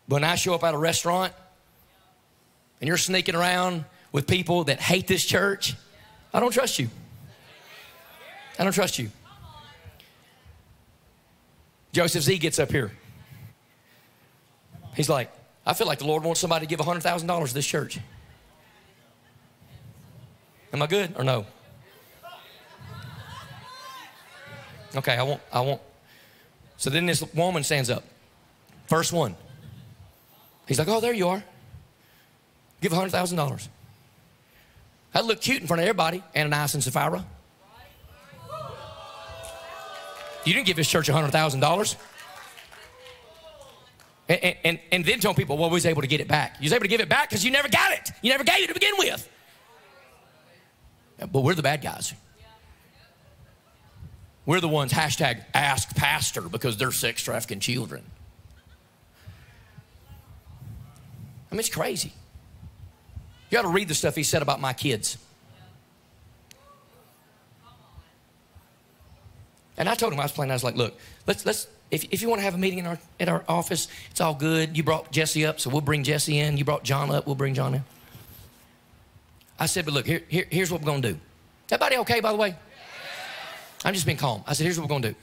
when I show up at a restaurant and you're sneaking around with people that hate this church, I don't trust you. I don't trust you. Joseph Z gets up here. He's like, I feel like the Lord wants somebody to give $100,000 to this church. Am I good or no? Okay, I won't, I won't. So then this woman stands up. First one. He's like, oh, there you are. Give $100,000. That look cute in front of everybody, Ananias and Sapphira. You didn't give this church $100,000. And, and, and then tell people, well, we was able to get it back. You was able to give it back because you never got it. You never gave it to begin with. But we're the bad guys. We're the ones, hashtag ask pastor, because they're sex trafficking children. I mean, it's crazy. You got to read the stuff he said about my kids. And I told him I was playing. I was like, "Look, let's let's if, if you want to have a meeting in our at our office, it's all good. You brought Jesse up, so we'll bring Jesse in. You brought John up, we'll bring John in." I said, "But look, here, here here's what we're gonna do. Everybody okay, by the way? I'm just being calm. I said, here's what we're gonna do.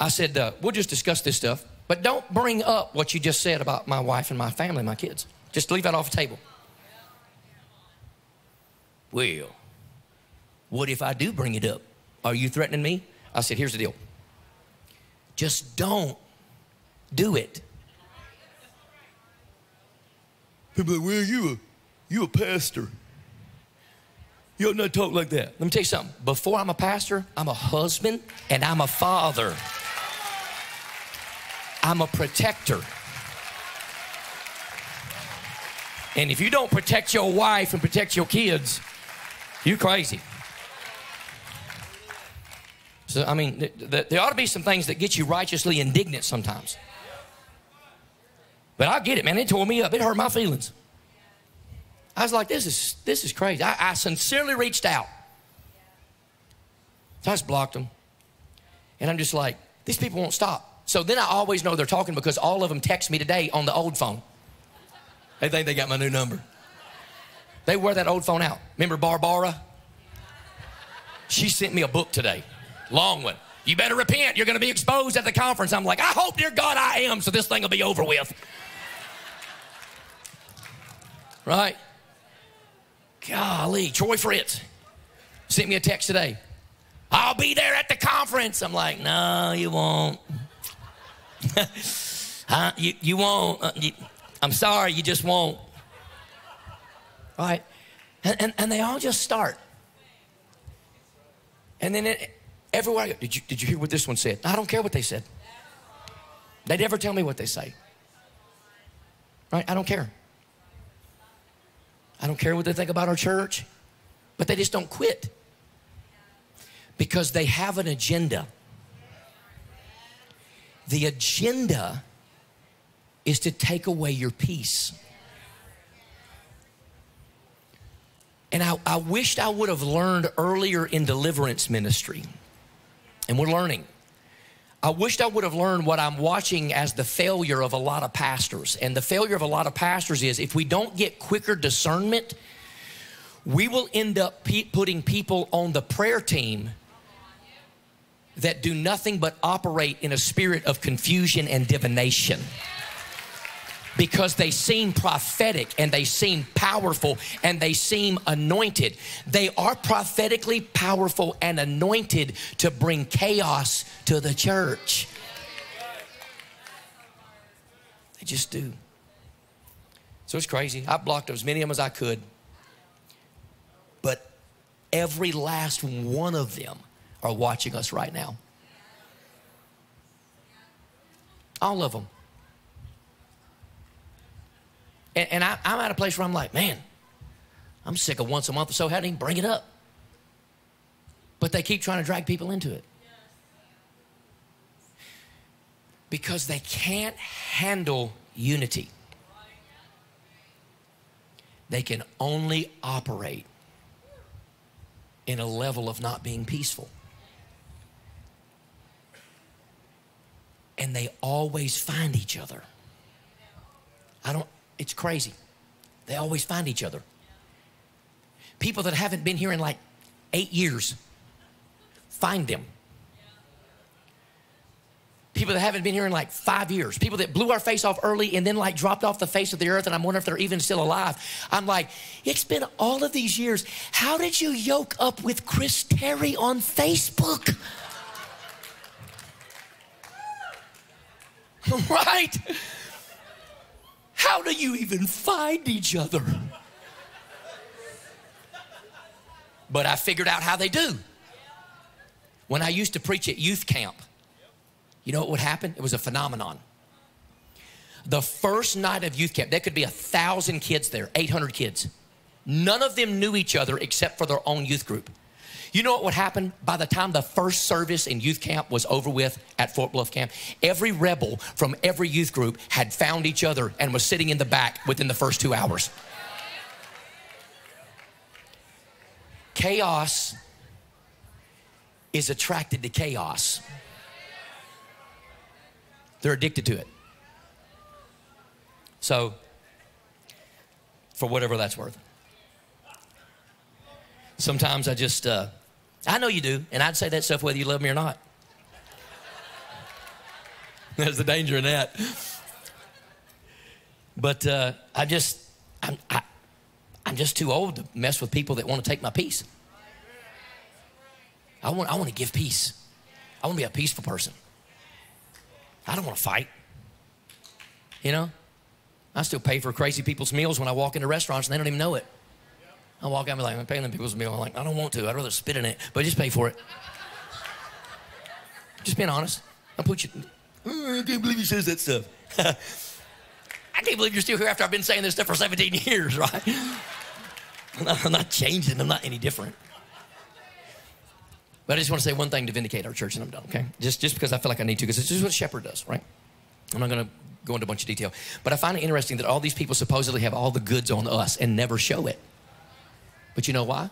I said, uh, we'll just discuss this stuff, but don't bring up what you just said about my wife and my family, my kids. Just leave that off the table. Well, what if I do bring it up? Are you threatening me? I said, here's the deal. Just don't do it. People like, well, you a, you a pastor. You ought not talk like that. Let me tell you something. Before I'm a pastor, I'm a husband and I'm a father. I'm a protector. And if you don't protect your wife and protect your kids, you're crazy. So, I mean, th- th- there ought to be some things that get you righteously indignant sometimes. But I get it, man. It tore me up. It hurt my feelings. I was like, this is, this is crazy. I, I sincerely reached out. So I just blocked them. And I'm just like, these people won't stop. So then I always know they're talking because all of them text me today on the old phone. They think they got my new number. They wear that old phone out. Remember Barbara? She sent me a book today, long one. You better repent. You're going to be exposed at the conference. I'm like, I hope, dear God, I am, so this thing will be over with. Right? Golly, Troy Fritz sent me a text today. I'll be there at the conference. I'm like, no, you won't. huh? you, you won't. Uh, you, I'm sorry, you just won't. Right? And, and, and they all just start. And then it, everywhere I go, did you, did you hear what this one said? I don't care what they said. They never tell me what they say. Right? I don't care. I don't care what they think about our church, but they just don't quit because they have an agenda. The agenda is to take away your peace. And I, I wished I would have learned earlier in deliverance ministry. And we're learning. I wished I would have learned what I'm watching as the failure of a lot of pastors. And the failure of a lot of pastors is if we don't get quicker discernment, we will end up pe- putting people on the prayer team that do nothing but operate in a spirit of confusion and divination because they seem prophetic and they seem powerful and they seem anointed. They are prophetically powerful and anointed to bring chaos to the church. They just do. So it's crazy. I blocked as many of them as I could. But every last one of them are watching us right now. All of them. And, and I, am at a place where I'm like, man, I'm sick of once a month or so having to bring it up. But they keep trying to drag people into it. Because they can't handle unity. They can only operate in a level of not being peaceful. And they always find each other. I don't, it's crazy. They always find each other. People that haven't been here in like eight years, find them. People that haven't been here in like five years, people that blew our face off early and then like dropped off the face of the earth, and I'm wondering if they're even still alive. I'm like, it's been all of these years. How did you yoke up with Chris Terry on Facebook? right? How do you even find each other? But I figured out how they do. When I used to preach at youth camp, you know what would happen? It was a phenomenon. The first night of youth camp, there could be a thousand kids there, 800 kids. None of them knew each other except for their own youth group. You know what would happen by the time the first service in youth camp was over with at Fort Bluff camp? Every rebel from every youth group had found each other and was sitting in the back within the first two hours. Chaos is attracted to chaos. They're addicted to it. So, for whatever that's worth. Sometimes I just, uh, I know you do, and I'd say that stuff whether you love me or not. There's the danger in that. But uh, I just, I'm, I, I'm just too old to mess with people that want to take my peace. I want, I want to give peace. I want to be a peaceful person. I don't want to fight. You know? I still pay for crazy people's meals when I walk into restaurants and they don't even know it. I walk out and be like, I'm paying them people's meal. I'm like, I don't want to. I'd rather spit in it, but just pay for it. Just being honest. I put you. Oh, I can't believe he says that stuff. I can't believe you're still here after I've been saying this stuff for 17 years, right? I'm not, I'm not changing. I'm not any different. But I just want to say one thing to vindicate our church, and I'm done, okay? Just, just because I feel like I need to, because this is what a shepherd does, right? I'm not going to go into a bunch of detail. But I find it interesting that all these people supposedly have all the goods on us and never show it. But you know why?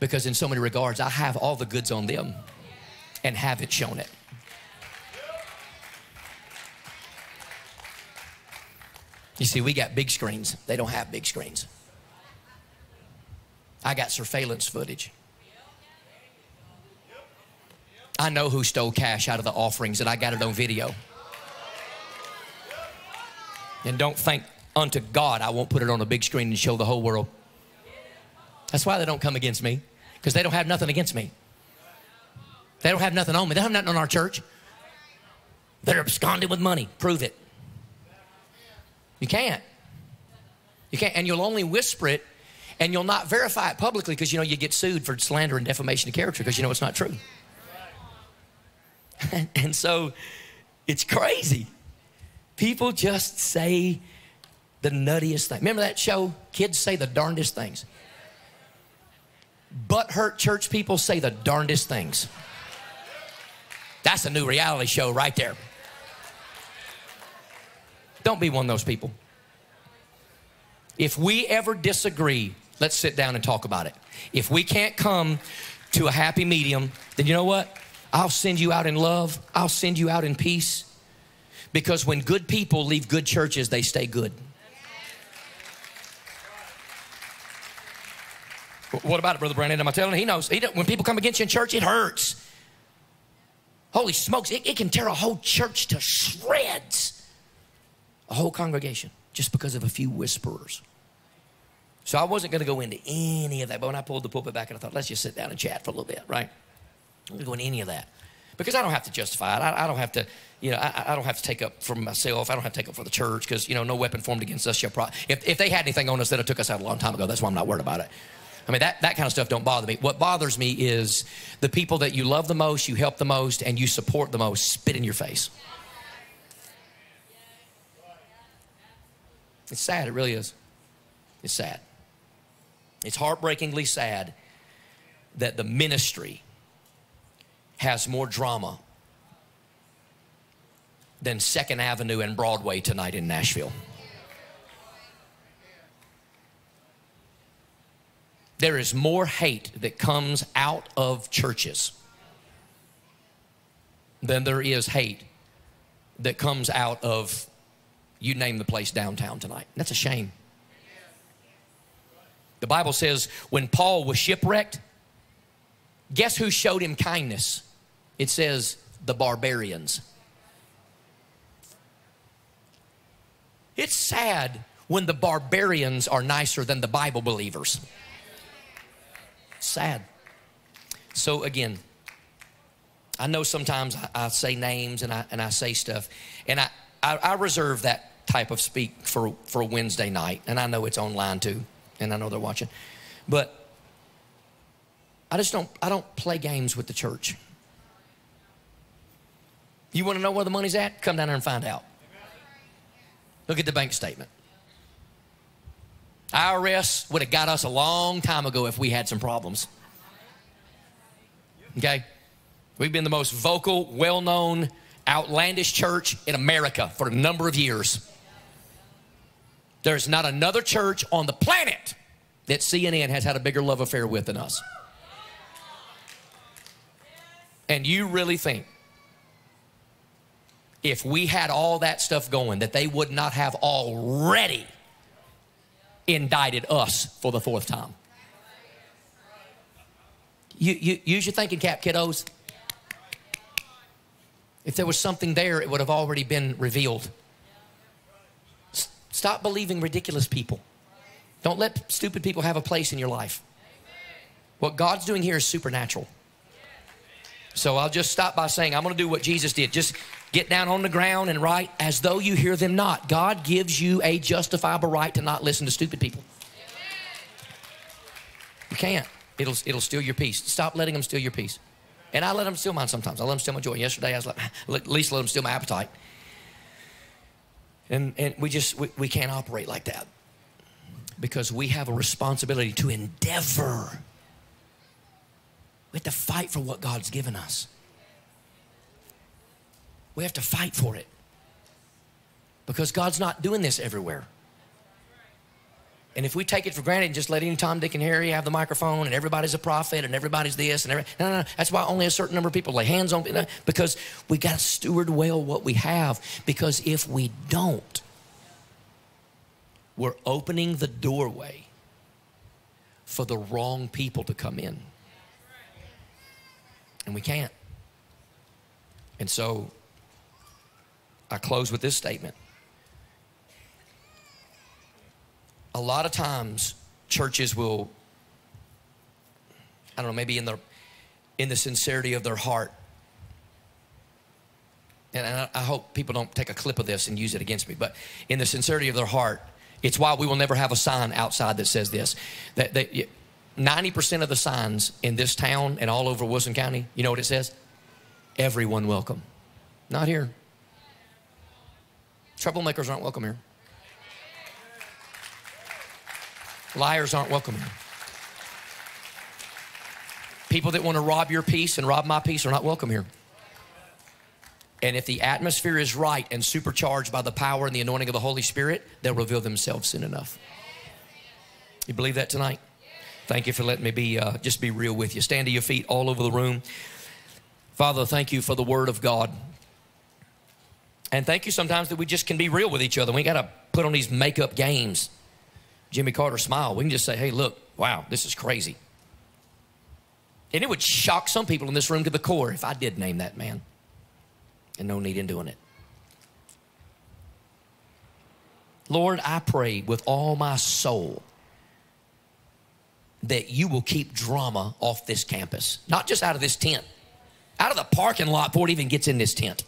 Because in so many regards, I have all the goods on them and haven't shown it. You see, we got big screens. They don't have big screens. I got surveillance footage. I know who stole cash out of the offerings and I got it on video. And don't think unto God I won't put it on a big screen and show the whole world. That's why they don't come against me, because they don't have nothing against me. They don't have nothing on me. They don't have nothing on our church. They're absconding with money. Prove it. You can't. You can't. And you'll only whisper it and you'll not verify it publicly because you know you get sued for slander and defamation of character because you know it's not true. and, and so it's crazy. People just say the nuttiest thing. Remember that show? Kids say the darndest things. But hurt church people say the darndest things. That's a new reality show right there. Don't be one of those people. If we ever disagree, let's sit down and talk about it. If we can't come to a happy medium, then you know what? I'll send you out in love, I'll send you out in peace. Because when good people leave good churches, they stay good. What about it, Brother Brandon? Am I telling you? He knows. He when people come against you in church, it hurts. Holy smokes, it, it can tear a whole church to shreds. A whole congregation just because of a few whisperers. So I wasn't going to go into any of that. But when I pulled the pulpit back and I thought, let's just sit down and chat for a little bit, right? I'm going to go into any of that. Because I don't have to justify it. I, I don't have to, you know, I, I, don't have to take up for myself. I don't have to take up for the church because, you know, no weapon formed against us shall pro- if, if they had anything on us, that took us out a long time ago. That's why I'm not worried about it. I mean, that, that kind of stuff don't bother me. What bothers me is the people that you love the most, you help the most, and you support the most spit in your face. It's sad, it really is. It's sad. It's heartbreakingly sad that the ministry has more drama than Second Avenue and Broadway tonight in Nashville. There is more hate that comes out of churches than there is hate that comes out of you name the place downtown tonight. That's a shame. The Bible says when Paul was shipwrecked, guess who showed him kindness? It says the barbarians. It's sad when the barbarians are nicer than the Bible believers. Sad. So, again, I know sometimes I, say names and I, and I say stuff, and I, I, I reserve that type of speak for, for Wednesday night, and I know it's online too, and I know they're watching. But I just don't, I don't play games with the church. You want to know where the money's at? Come down there and find out. Look at the bank statement. IRS would have got us a long time ago if we had some problems. Okay? We've been the most vocal, well known, outlandish church in America for a number of years. There's not another church on the planet that CNN has had a bigger love affair with than us. And you really think if we had all that stuff going that they would not have already indicted us for the fourth time? You, you use your thinking cap, kiddos. If there was something there, it would have already been revealed. S- stop believing ridiculous people. Don't let stupid people have a place in your life. What God's doing here is supernatural. So I'll just stop by saying, I'm going to do what Jesus did. Just get down on the ground and write as though you hear them not. God gives you a justifiable right to not listen to stupid people. You can't. It'll, it'll steal your peace. Stop letting them steal your peace. And I let them steal mine sometimes. I let them steal my joy. Yesterday, I was like, ah, at least let them steal my appetite. And, and we just, we, we can't operate like that because we have a responsibility to endeavor. We have to fight for what God's given us. We have to fight for it because God's not doing this everywhere. And if we take it for granted and just let any Tom, Dick, and Harry have the microphone and everybody's a prophet and everybody's this and every, no, no, no. That's why only a certain number of people lay hands on people because we got to steward well what we have. Because if we don't, we're opening the doorway for the wrong people to come in. And we can't. And so I close with this statement a lot of times churches will i don't know maybe in the in the sincerity of their heart and I, I, hope people don't take a clip of this and use it against me but in the sincerity of their heart it's why we will never have a sign outside that says this that, that 90% of the signs in this town and all over wilson county you know what it says everyone welcome not here troublemakers aren't welcome here Liars aren't welcome here. People that want to rob your peace and rob my peace are not welcome here. And if the atmosphere is right and supercharged by the power and the anointing of the Holy Spirit, they'll reveal themselves soon enough. You believe that tonight? Thank you for letting me be uh, just be real with you. Stand to your feet all over the room. Father, thank you for the word of God. And thank you sometimes that we just can be real with each other. We got to put on these makeup games. Jimmy Carter smile. We can just say, hey, look, wow, this is crazy. And it would shock some people in this room to the core if I did name that man. And no need in doing it. Lord, I pray with all my soul that you will keep drama off this campus, not just out of this tent, out of the parking lot before it even gets in this tent.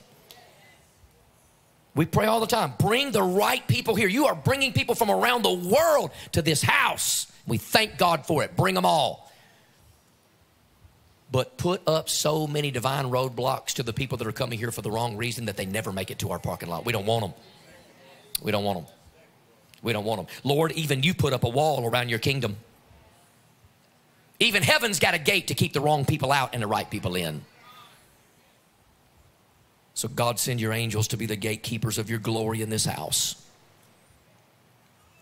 We pray all the time. Bring the right people here. You are bringing people from around the world to this house. We thank God for it. Bring them all. But put up so many divine roadblocks to the people that are coming here for the wrong reason that they never make it to our parking lot. We don't want them. We don't want them. We don't want them. Lord, even you put up a wall around your kingdom. Even heaven's got a gate to keep the wrong people out and the right people in. So, God, send your angels to be the gatekeepers of your glory in this house.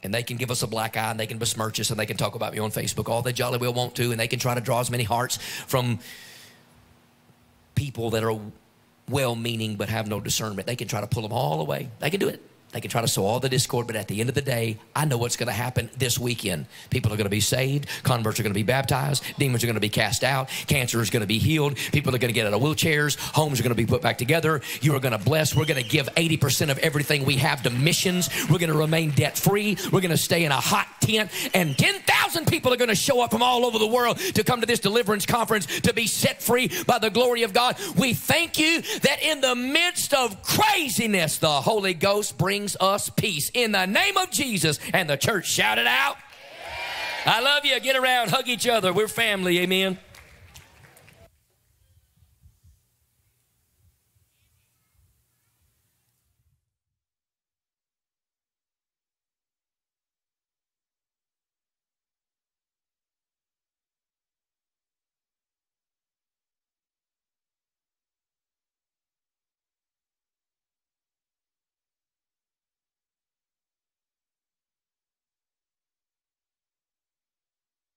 And they can give us a black eye and they can besmirch us and they can talk about me on Facebook all they jolly well want to and they can try to draw as many hearts from people that are well meaning but have no discernment. They can try to pull them all away. They can do it. They can try to sow all the discord, but at the end of the day, I know what's going to happen this weekend. People are going to be saved, converts are going to be baptized, demons are going to be cast out, cancer is going to be healed, people are going to get out of wheelchairs, homes are going to be put back together. You are going to bless. We're going to give 80% of everything we have to missions. We're going to remain debt free. We're going to stay in a hot tent, and 10,000 people are going to show up from all over the world to come to this deliverance conference to be set free by the glory of God. We thank you that in the midst of craziness, the Holy Ghost brings brings us peace. In the name of Jesus. And the church shouted out. I love you. Get around, hug each other. We're family. Amen.